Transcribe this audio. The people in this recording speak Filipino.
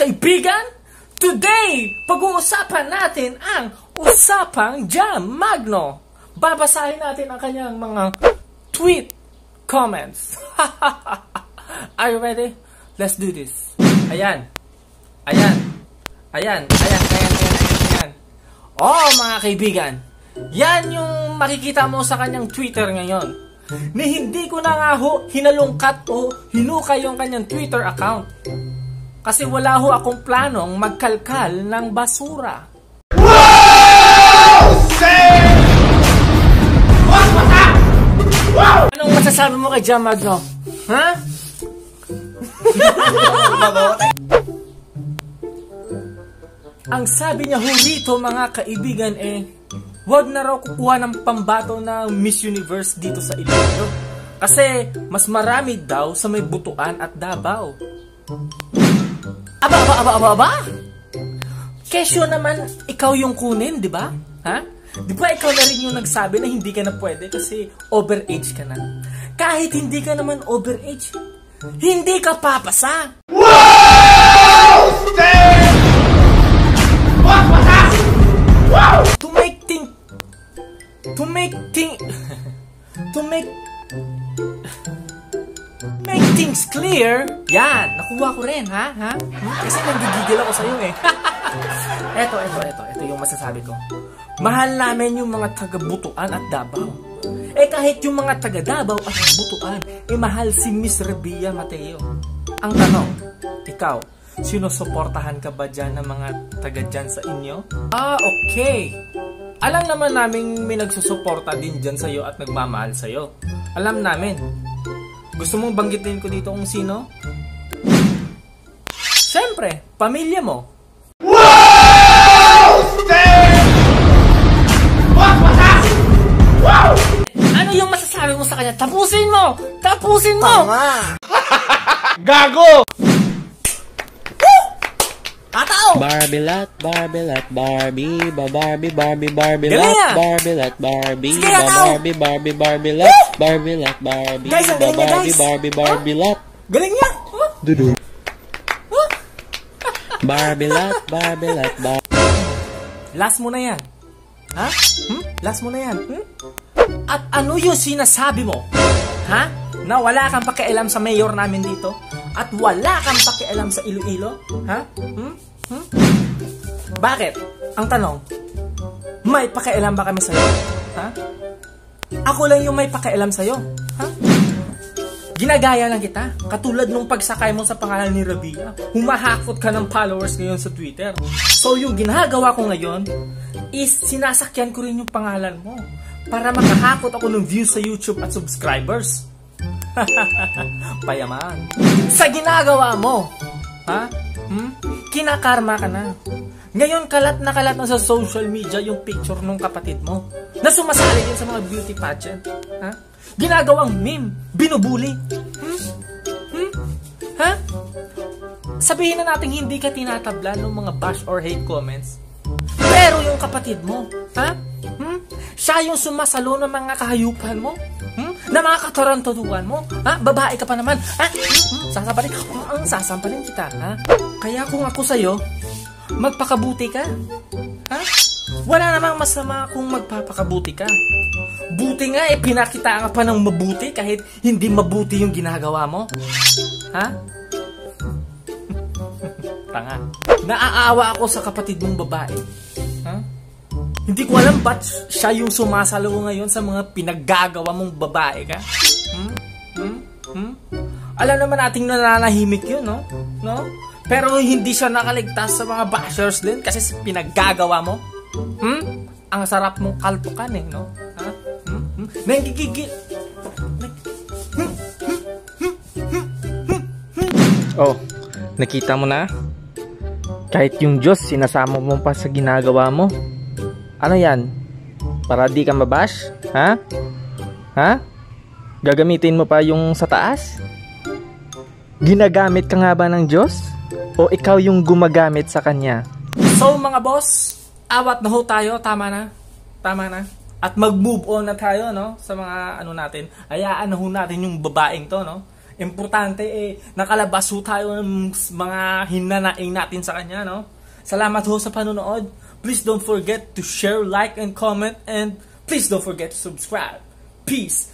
kaibigan! Today, pag-uusapan natin ang Usapang Jam Magno. Babasahin natin ang kanyang mga tweet comments. Are you ready? Let's do this. Ayan. Ayan. Ayan. Ayan. Ayan. Ayan. Ayan. Oh, mga kaibigan. Yan yung makikita mo sa kanyang Twitter ngayon. Ni hindi ko na nga ho hinalungkat o hinukay yung kanyang Twitter account. Kasi wala ho akong planong magkalkal ng basura. Anong masasabi mo kay Jam Magno? Ha? Ang sabi niya ho rito mga kaibigan eh, wag na raw kukuha ng pambato na Miss Universe dito sa Iloilo. Kasi mas marami daw sa may butuan at Davao. Aba, aba, aba, aba, aba? Kesyo naman, ikaw yung kunin, di ba? Ha? Di ba ikaw na rin yung nagsabi na hindi ka na pwede kasi overage ka na? Kahit hindi ka naman overage, hindi ka papasa! To clear, yan, nakuha ko rin, ha? ha? Kasi nanggigigil ako sa'yo eh. eto, eto, eto, eto yung masasabi ko. Mahal namin yung mga taga-butuan at Davao. Eh kahit yung mga taga-Davao at butuan, eh mahal si Miss Rebia Mateo. Ang tanong, ikaw, sinusuportahan ka ba dyan ng mga taga dyan sa inyo? Ah, okay. Alam naman namin may nagsusuporta din dyan sa'yo at nagmamahal sa'yo. Alam namin. Gusto mong banggitin ko dito kung sino? Siyempre, pamilya mo. Ano yung masasabi mo sa kanya? Tapusin mo! Tapusin mo! Gago! Ataw! Barbilat, Barbilat, Barbie, ba Barbie, Barbie, Barbie, Galing ah! Barbilat, Barbie, ba! Barbie, Barbie, Barbilat, Barbilat, Barbie, Guys, ang ba Barbie, guys! Barbie, Barbilat, Galing niya! Huh? dudu. Barbilat, Barbilat, Bar Last mo na yan. Ha? Hmm? Last mo na yan. Hmm? At ano yung sinasabi mo? Ha? Na wala kang pakialam sa mayor namin dito? At wala kang pakialam sa Iloilo? Ha? Hmm? Hmm? Bakit? Ang tanong, may pakialam ba kami sa'yo? Ha? Ako lang yung may pakialam sa'yo. Ha? Ginagaya lang kita. Katulad nung pagsakay mo sa pangalan ni Rabia, humahakot ka ng followers ngayon sa Twitter. So yung ginagawa ko ngayon is sinasakyan ko rin yung pangalan mo para makahakot ako ng views sa YouTube at subscribers. Payaman. Sa ginagawa mo, ha? Hmm? Kinakarma ka na. Ngayon kalat na kalat na sa social media yung picture ng kapatid mo na sumasali din sa mga beauty pageant. Ha? Ginagawang meme, binubuli. Hmm? Hmm? Ha? Sabihin na natin hindi ka tinatabla ng mga bash or hate comments. Pero yung kapatid mo, ha? Siya yung sumasalo ng mga kahayupan mo? Hmm? Na mga katarantaduan mo? Ha? Babae ka pa naman? Ha? Hmm? Sasampalin, hmm, sasampalin kita, ha? Kaya kung ako sa'yo, magpakabuti ka. Ha? Wala namang masama kung magpapakabuti ka. Buti nga eh, pinakita ka pa ng mabuti kahit hindi mabuti yung ginagawa mo. Ha? Tanga. Naaawa ako sa kapatid mong babae. Hindi ko alam ba't siya yung sumasalo ngayon sa mga pinaggagawa mong babae ka. Hmm? Hmm? Hmm? Alam naman nating nananahimik yun, no? No? Pero hindi siya nakaligtas sa mga bashers din kasi sa pinaggagawa mo. Hmm? Ang sarap mong kalpukan eh, no? Ha? Hmm? Hmm? Nangigigil. Oh, nakita mo na? Kahit yung Diyos, sinasama mo pa sa ginagawa mo. Ano yan? Para di ka mabash? Ha? Ha? Gagamitin mo pa yung sa taas? Ginagamit ka nga ba ng Diyos? O ikaw yung gumagamit sa Kanya? So mga boss, awat na ho tayo, tama na. Tama na. At mag-move on na tayo, no? Sa mga ano natin. Hayaan na ho natin yung babaeng to, no? Importante eh, nakalabas ho tayo ng mga hinanaing natin sa kanya, no? Salamat ho sa panonood. Please don't forget to share, like, and comment. And please don't forget to subscribe. Peace.